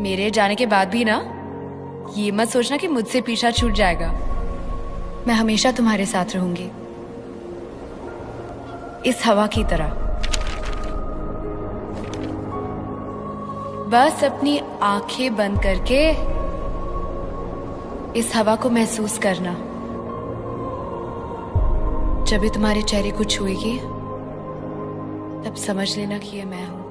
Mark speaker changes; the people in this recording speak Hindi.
Speaker 1: मेरे जाने के बाद भी ना, ये मत सोचना कि मुझसे पीछा छूट जाएगा। मैं हमेशा तुम्हारे साथ रहूँगी। इस हवा की तरह। बस अपनी आँखें बंद करके इस हवा को महसूस करना। जब भी तुम्हारे चेहरे को छुएगी, तब समझ लेना कि ये मैं हूँ।